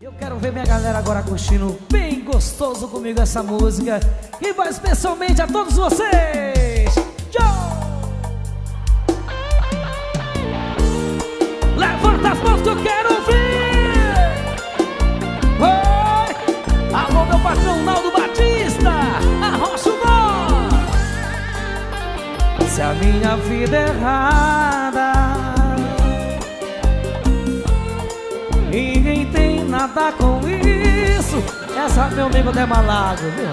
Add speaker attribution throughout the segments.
Speaker 1: Eu quero ver minha galera agora curtindo bem gostoso comigo essa música. E vai especialmente a todos vocês. Tchau! Levanta as mãos que eu quero ouvir Oi! Alô meu patrão Naldo Batista. Arrocha o nó. Se a minha vida é nada com isso. Essa meu amigo é malago, viu?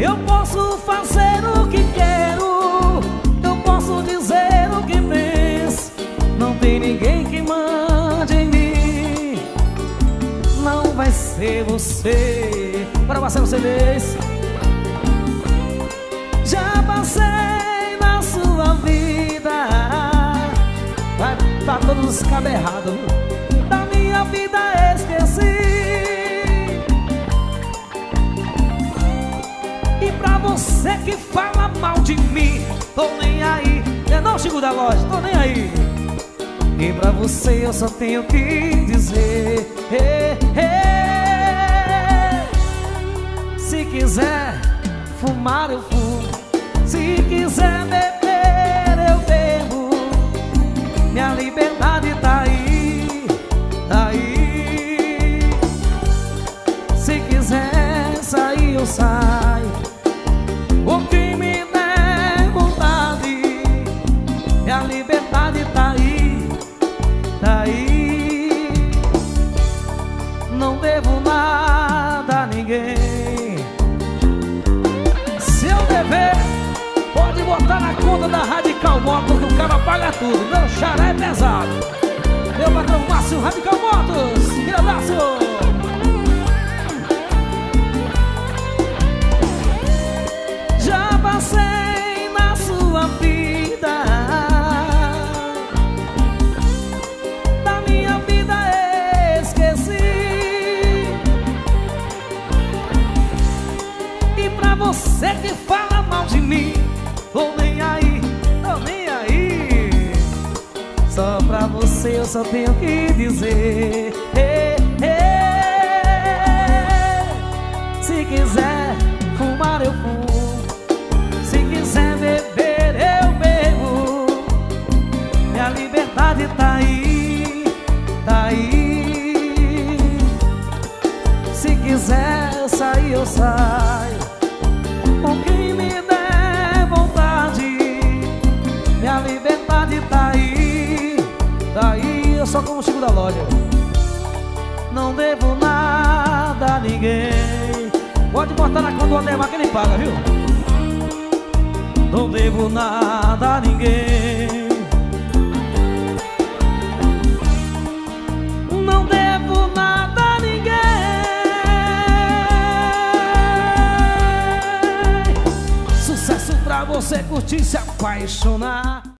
Speaker 1: Eu posso fazer o que quero. Eu posso dizer o que penso. Não tem ninguém que mande em mim. Não vai ser você. Para Marcelo CDs Já passei na sua vida. Vai tá todos os cabos errados vida esqueci. E pra você que fala mal de mim Tô nem aí. Eu não chego da loja, tô nem aí. E pra você eu só tenho que dizer. Se quiser fumar eu fumo. Se quiser Dever, pode botar na conta da Radical Motos Que o cara paga tudo, meu xará é pesado. Meu patrão Márcio Radical Motos, um abraço! Você eu só tenho que dizer. Se quiser fumar eu fumo. Se quiser beber eu bebo. Minha liberdade tá aí, tá aí. Se quiser sair eu saio. Com quem me der chico da loja. Não devo nada a ninguém. Pode botar na conta do Ademar que ele paga, viu? Não devo nada a ninguém. Você curtir se apaixonar